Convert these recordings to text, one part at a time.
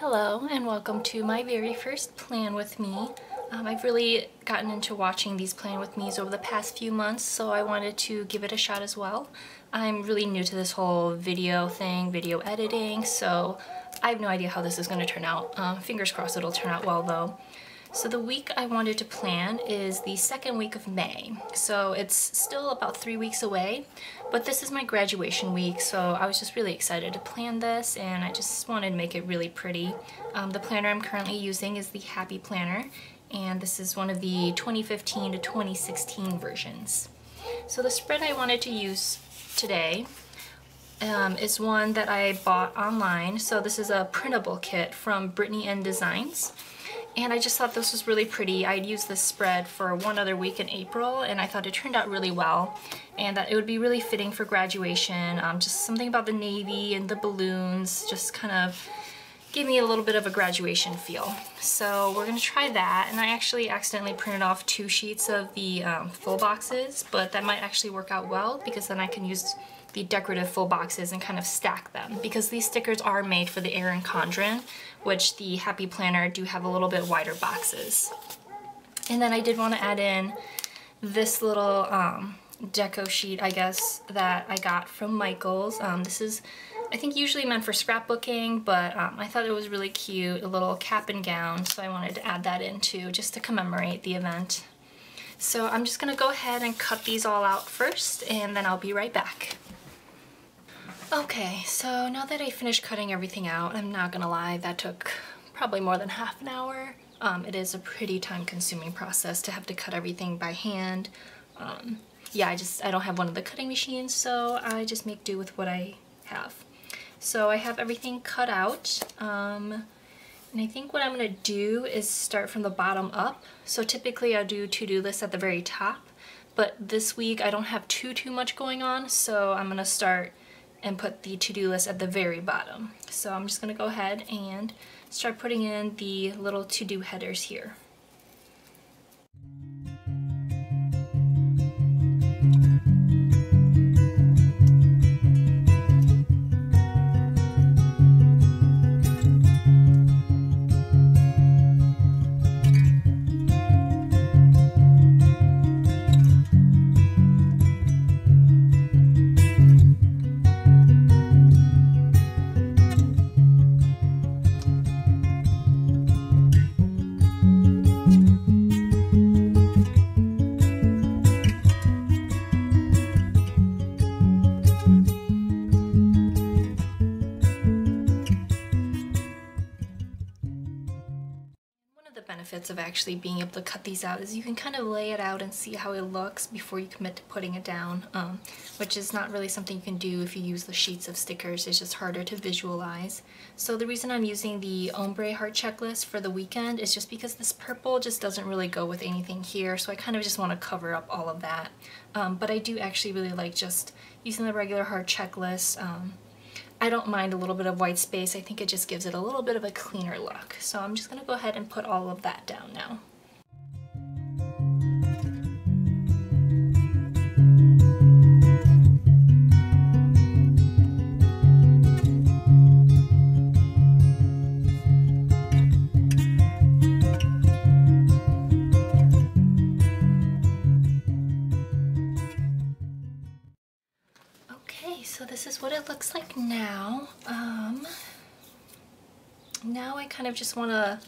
Hello and welcome to my very first plan with me. Um, I've really gotten into watching these plan with me's over the past few months so I wanted to give it a shot as well. I'm really new to this whole video thing, video editing, so I have no idea how this is going to turn out. Um, fingers crossed it'll turn out well though. So the week I wanted to plan is the second week of May. So it's still about three weeks away, but this is my graduation week, so I was just really excited to plan this and I just wanted to make it really pretty. Um, the planner I'm currently using is the Happy Planner, and this is one of the 2015 to 2016 versions. So the spread I wanted to use today um, is one that I bought online. So this is a printable kit from Brittney N Designs and I just thought this was really pretty. I'd used this spread for one other week in April and I thought it turned out really well and that it would be really fitting for graduation. Um, just something about the navy and the balloons just kind of gave me a little bit of a graduation feel. So we're gonna try that and I actually accidentally printed off two sheets of the um, full boxes but that might actually work out well because then I can use the decorative full boxes and kind of stack them because these stickers are made for the Erin Condren, which the Happy Planner do have a little bit wider boxes. And then I did want to add in this little um, deco sheet, I guess, that I got from Michaels. Um, this is, I think, usually meant for scrapbooking, but um, I thought it was really cute, a little cap and gown, so I wanted to add that in too, just to commemorate the event. So I'm just going to go ahead and cut these all out first, and then I'll be right back. Okay, so now that I finished cutting everything out, I'm not gonna lie, that took probably more than half an hour. Um, it is a pretty time consuming process to have to cut everything by hand. Um, yeah, I just, I don't have one of the cutting machines, so I just make do with what I have. So I have everything cut out. Um, and I think what I'm gonna do is start from the bottom up. So typically I do to-do lists at the very top, but this week I don't have too, too much going on, so I'm gonna start and put the to-do list at the very bottom. So I'm just going to go ahead and start putting in the little to-do headers here. Benefits of actually being able to cut these out is you can kind of lay it out and see how it looks before you commit to putting it down, um, which is not really something you can do if you use the sheets of stickers. It's just harder to visualize. So the reason I'm using the ombre heart checklist for the weekend is just because this purple just doesn't really go with anything here, so I kind of just want to cover up all of that. Um, but I do actually really like just using the regular heart checklist. Um, I don't mind a little bit of white space. I think it just gives it a little bit of a cleaner look. So I'm just going to go ahead and put all of that down now. This is what it looks like now. Um, now I kind of just want to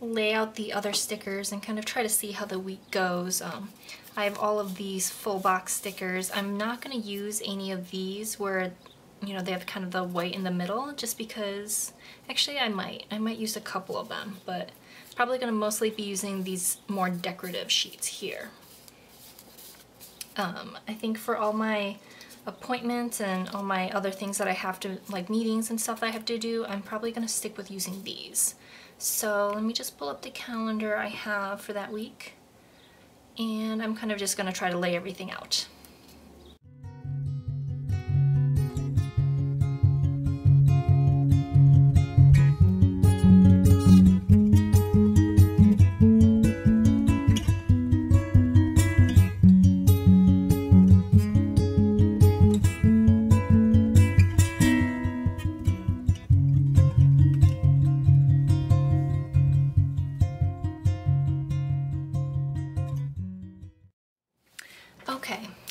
lay out the other stickers and kind of try to see how the week goes. Um, I have all of these full box stickers. I'm not going to use any of these where you know they have kind of the white in the middle just because actually I might I might use a couple of them but probably going to mostly be using these more decorative sheets here um, I think for all my appointments and all my other things that I have to, like meetings and stuff that I have to do, I'm probably going to stick with using these. So let me just pull up the calendar I have for that week. And I'm kind of just going to try to lay everything out.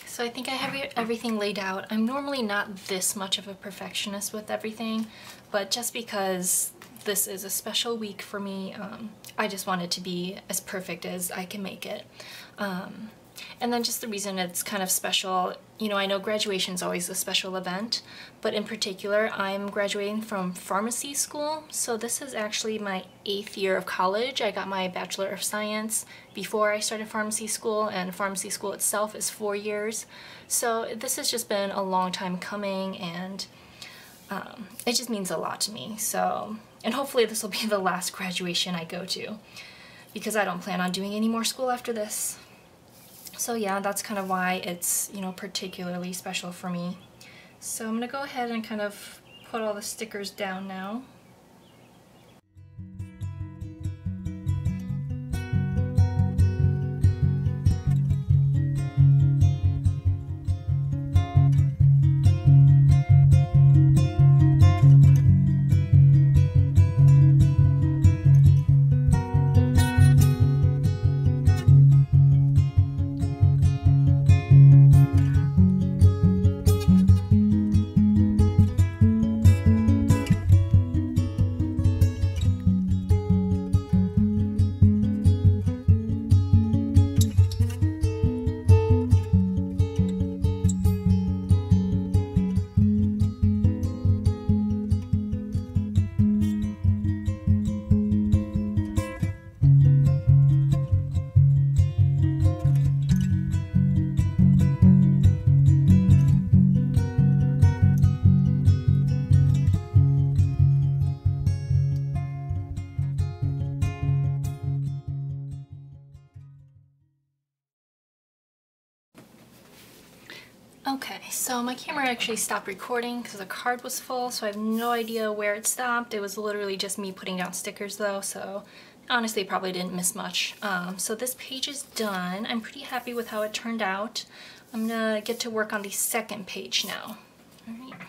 So I think I have everything laid out. I'm normally not this much of a perfectionist with everything, but just because this is a special week for me, um, I just want it to be as perfect as I can make it. Um, and then just the reason it's kind of special, you know, I know graduation is always a special event, but in particular, I'm graduating from pharmacy school. So this is actually my eighth year of college. I got my Bachelor of Science before I started pharmacy school, and pharmacy school itself is four years. So this has just been a long time coming, and um, it just means a lot to me. So, and hopefully this will be the last graduation I go to, because I don't plan on doing any more school after this. So yeah, that's kind of why it's, you know, particularly special for me. So I'm going to go ahead and kind of put all the stickers down now. Okay, so my camera actually stopped recording because the card was full, so I have no idea where it stopped. It was literally just me putting down stickers though, so honestly probably didn't miss much. Um, so this page is done. I'm pretty happy with how it turned out. I'm gonna get to work on the second page now. All right.